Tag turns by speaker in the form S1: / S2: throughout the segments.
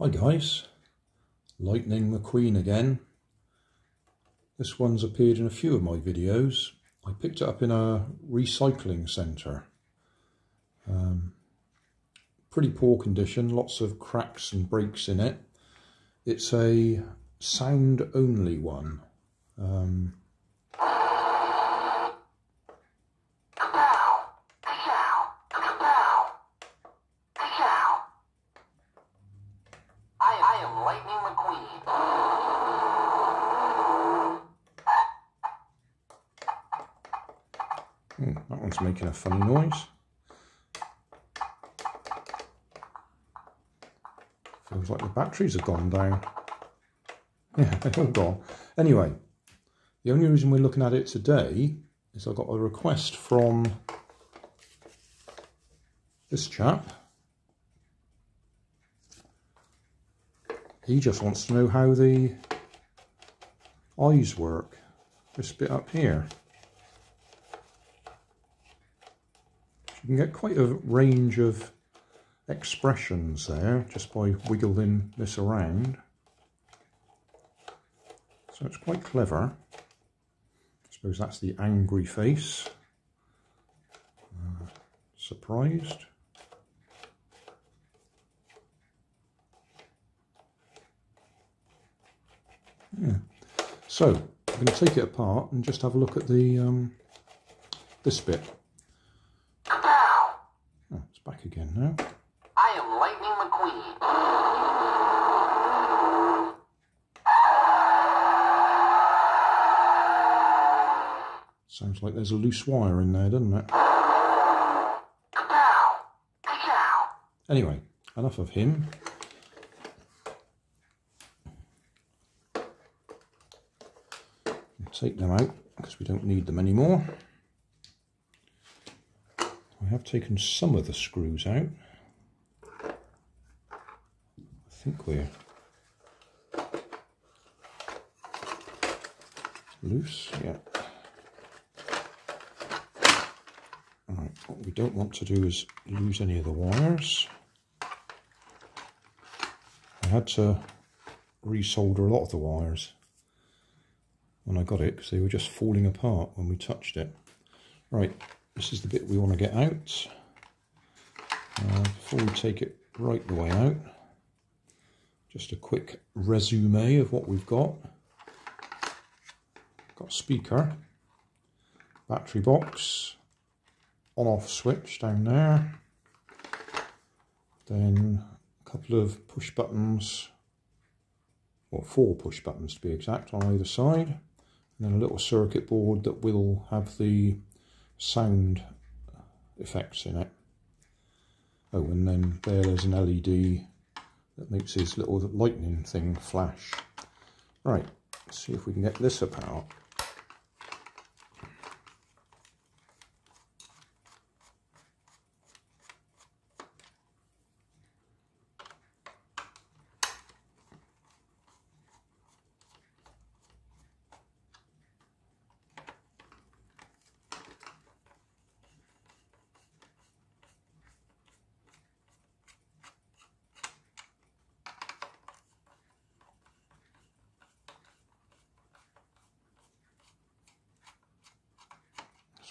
S1: Hi guys, Lightning McQueen again. This one's appeared in a few of my videos. I picked it up in a recycling centre. Um, pretty poor condition, lots of cracks and breaks in it. It's a sound only one. Um,
S2: I, I am Lightning McQueen.
S1: oh, that one's making a funny noise. Feels like the batteries have gone down. Yeah, they're all gone. Anyway, the only reason we're looking at it today is I got a request from this chap. He just wants to know how the eyes work. This bit up here. Can get quite a range of expressions there just by wiggling this around. So it's quite clever. I suppose that's the angry face. Uh, surprised. Yeah. So I'm going to take it apart and just have a look at the um, this bit.
S2: Kapow!
S1: Oh, it's back again now.
S2: I am Lightning McQueen.
S1: Sounds like there's a loose wire in there, doesn't it? Anyway, enough of him. Take them out because we don't need them anymore. Have taken some of the screws out. I think we're loose, yeah. Alright, what we don't want to do is lose any of the wires. I had to resolder a lot of the wires when I got it because they were just falling apart when we touched it. Right, this is the bit we want to get out. Uh, before we take it right the way out, just a quick resume of what we've got. Got speaker, battery box, on-off switch down there, then a couple of push buttons, or four push buttons to be exact on either side, and then a little circuit board that will have the sound effects in it. Oh, and then there, there's an LED that makes this little lightning thing flash. Right, see if we can get this apart.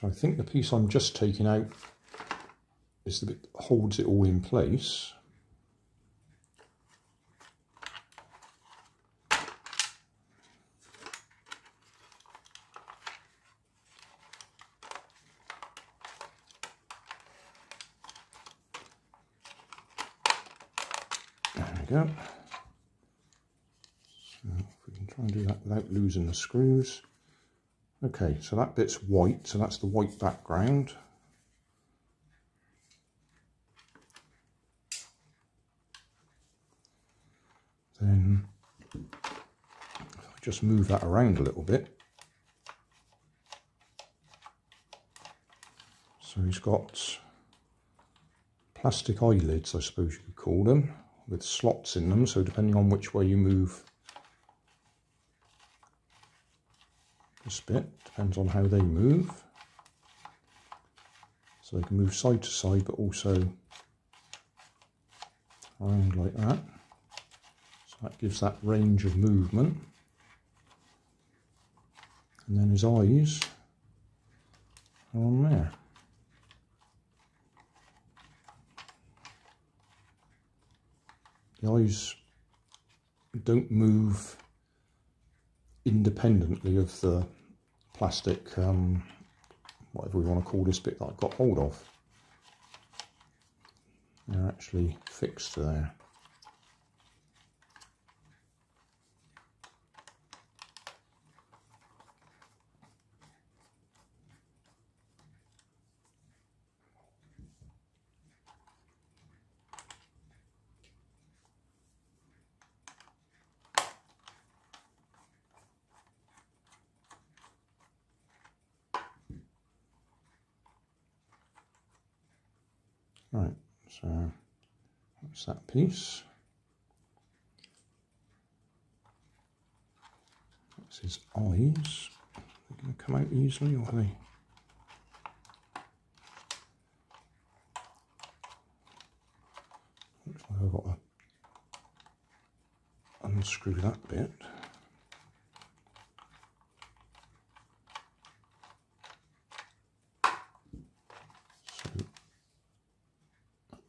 S1: So I think the piece I'm just taking out is the bit that holds it all in place. There we go. So if we can try and do that without losing the screws. Okay, so that bit's white, so that's the white background. Then just move that around a little bit. So he's got plastic eyelids, I suppose you could call them, with slots in them, so depending on which way you move this bit depends on how they move so they can move side to side but also around like that So That gives that range of movement. And then his eyes are on there. The eyes don't move independently of the plastic, um, whatever we want to call this bit that I've got hold of. They're actually fixed there. Right, so that's that piece. That's his eyes. They're going to come out easily, or are they? Looks like I've got to unscrew that bit.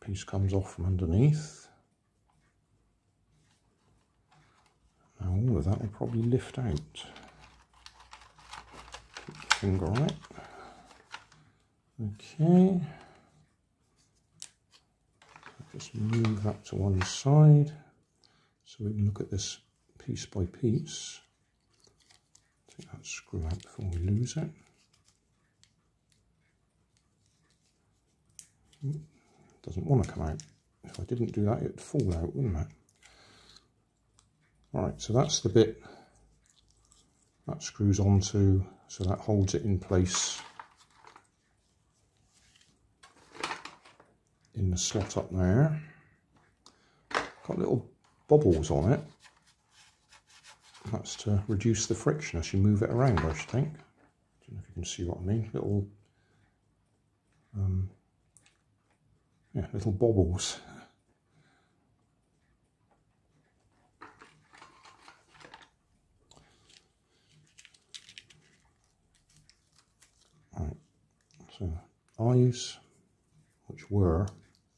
S1: Piece comes off from underneath. Now all of that will probably lift out. Keep your finger on it. Okay. Just move that to one side so we can look at this piece by piece. Take that screw out before we lose it. Doesn't want to come out. If I didn't do that, it'd fall out, wouldn't it? Alright, so that's the bit that screws onto, so that holds it in place in the slot up there. Got little bobbles on it. That's to reduce the friction as you move it around, I should think. I don't know if you can see what I mean. Little, um, yeah, little bobbles. Right, so eyes, which were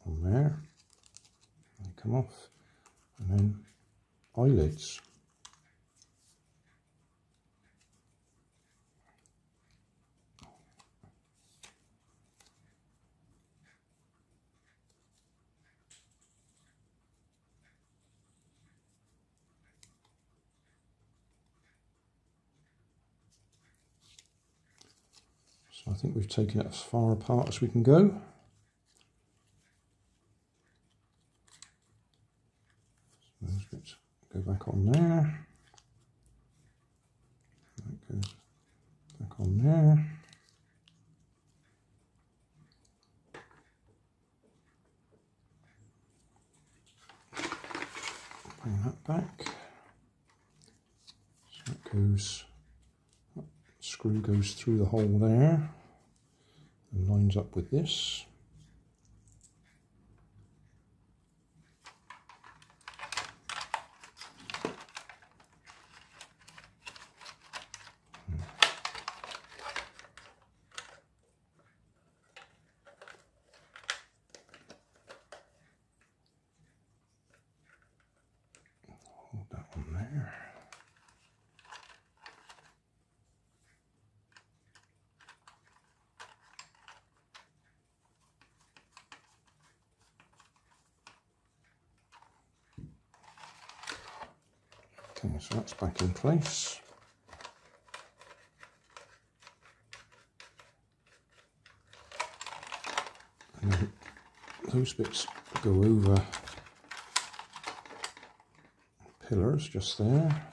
S1: on there, they come off, and then eyelids. I think we've taken it as far apart as we can go. Go back on there. That goes back on there. Bring that back. So that goes screw goes through the hole there and lines up with this. Hold that one there. Okay, so that's back in place. Those bits go over pillars just there.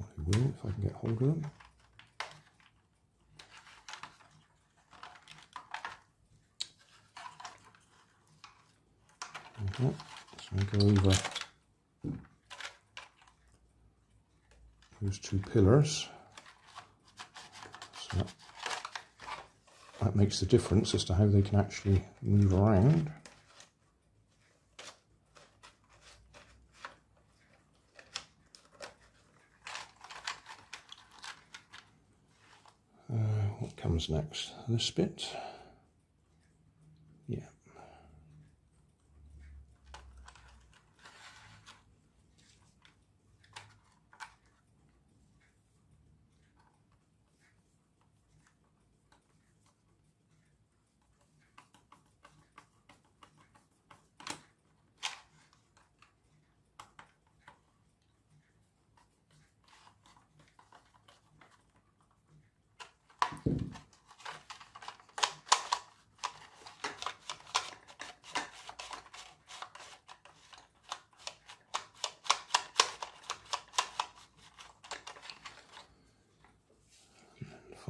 S1: I will if I can get hold of them. Okay, Go over those two pillars. So that makes the difference as to how they can actually move around. Uh, what comes next? This bit.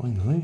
S1: Finally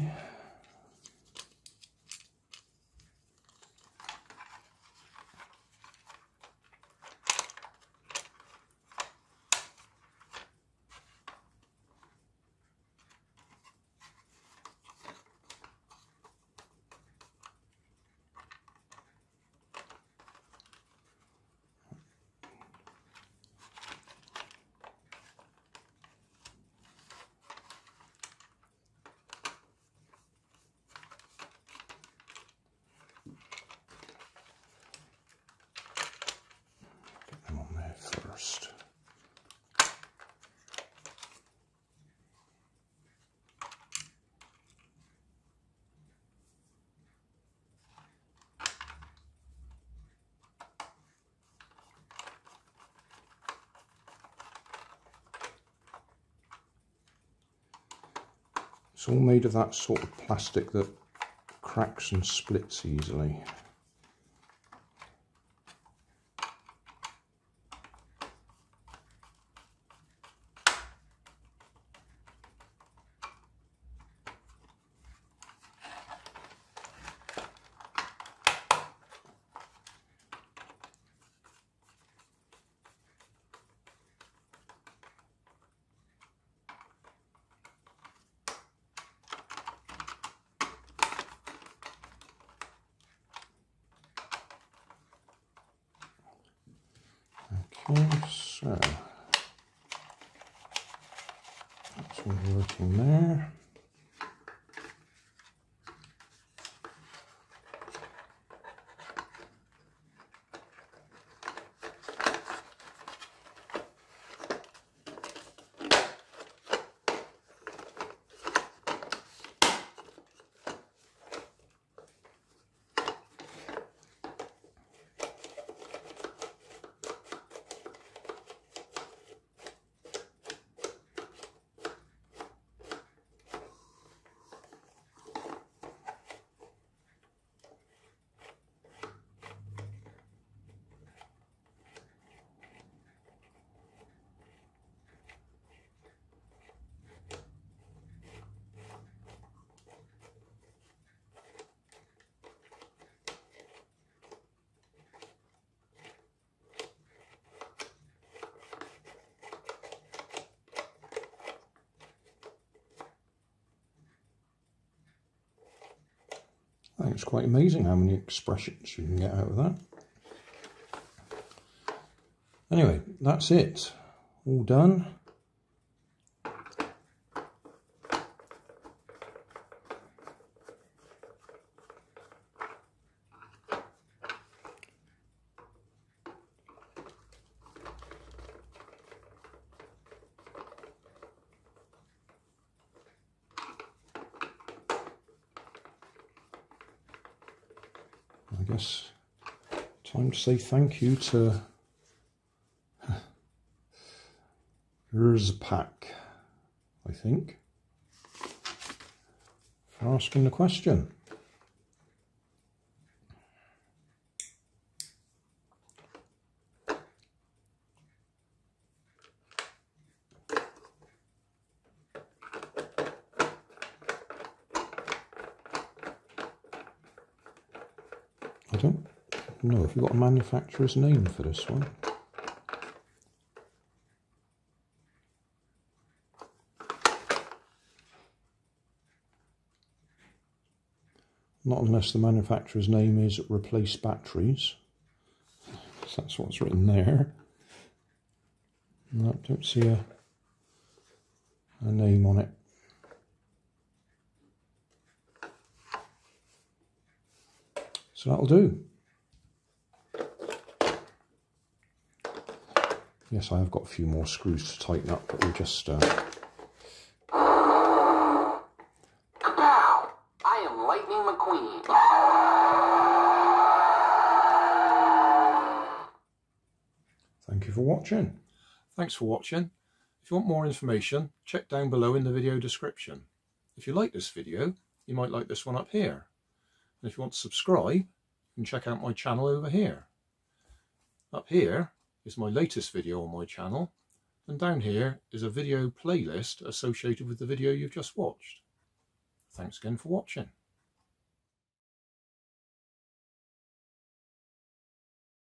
S1: get them on there first. It's all made of that sort of plastic that cracks and splits easily. Okay, so that's all working there. I think it's quite amazing how many expressions you can get out of that. Anyway, that's it. All done. I guess time to say thank you to Erzpak, I think, for asking the question. I don't know if you've got a manufacturer's name for this one. Not unless the manufacturer's name is replace batteries. That's what's written there. No, I don't see a, a name on it. So that'll do. Yes, I have got a few more screws to tighten up, but we'll just... Uh...
S2: Kapow! I am Lightning McQueen.
S1: Thank you for watching. Thanks for watching. If you want more information, check down below in the video description. If you like this video, you might like this one up here. And if you want to subscribe, you can check out my channel over here. Up here is my latest video on my channel, and down here is a video playlist associated with the video you've just watched. Thanks again for watching.